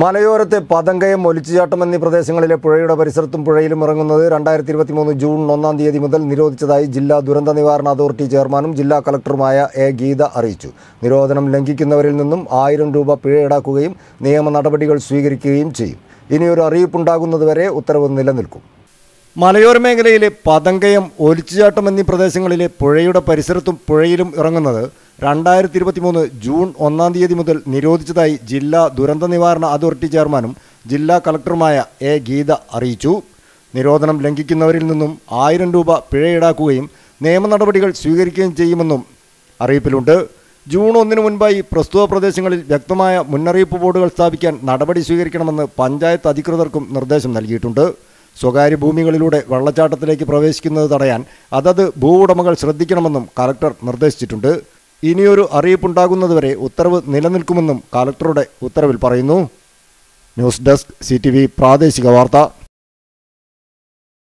മലയോരത്തെ പതങ്കയം ഒലിച്ചുചാട്ടം എന്നീ പ്രദേശങ്ങളിലെ പുഴയുടെ പരിസരത്തും പുഴയിലും ഇറങ്ങുന്നത് രണ്ടായിരത്തി ഇരുപത്തി മൂന്ന് ജൂൺ ഒന്നാം തീയതി മുതൽ നിരോധിച്ചതായി ജില്ലാ ദുരന്ത നിവാരണ അതോറിറ്റി ചെയർമാനും ജില്ലാ കളക്ടറുമായ എ ഗീത അറിയിച്ചു. നിരോധനം ലംഘിക്കുന്നവരിൽ നിന്നും ആയിരം രൂപ പിഴ ഈടാക്കുകയും നിയമ നടപടികൾ സ്വീകരിക്കുകയും ചെയ്യും. ഇനിയൊരു അറിയിപ്പുണ്ടാകുന്നതുവരെ ഉത്തരവ് നിലനിൽക്കും. മലയോര മേഖലയിലെ പതങ്കയം ഒലിച്ചുചാട്ടം എന്നീ പ്രദേശങ്ങളിലെ പുഴയുടെ പരിസരത്തും പുഴയിലും ഇറങ്ങുന്നത് രണ്ടായിരത്തി ഇരുപത്തി മൂന്ന് ജൂൺ ഒന്നാം തീയതി മുതൽ നിരോധിച്ചതായി ജില്ലാ ദുരന്ത നിവാരണ അതോറിറ്റി ചെയർമാനും ജില്ലാ കളക്ടറുമായ എ ഗീത അറിയിച്ചു. നിരോധനം ലംഘിക്കുന്നവരിൽ നിന്നും ആയിരം രൂപ പിഴ ഈടാക്കുകയും നിയമ നടപടികൾ സ്വീകരിക്കുകയും ചെയ്യുമെന്നും അറിയിപ്പിലുണ്ട്. ജൂൺ ഒന്നിനു മുൻപായി പ്രസ്തുത പ്രദേശങ്ങളിൽ വ്യക്തമായ മുന്നറിയിപ്പ് ബോർഡുകൾ സ്ഥാപിക്കാൻ നടപടി സ്വീകരിക്കണമെന്ന് പഞ്ചായത്ത് അധികൃതർക്കും നിർദ്ദേശം നൽകിയിട്ടുണ്ട്. സ്വകാര്യ ഭൂമികളിലൂടെ വെള്ളച്ചാട്ടത്തിലേക്ക് പ്രവേശിക്കുന്നത് തടയാൻ അതത് ഭൂവുടമകൾ ശ്രദ്ധിക്കണമെന്നും കലക്ടർ നിർദ്ദേശിച്ചിട്ടുണ്ട്. ഇനിയൊരു അറിയിപ്പുണ്ടാകുന്നതുവരെ ഉത്തരവ് നിലനിൽക്കുമെന്നും കലക്ടറുടെ ഉത്തരവിൽ പറയുന്നു. ന്യൂസ് ഡെസ്ക് സി പ്രാദേശിക വാർത്ത.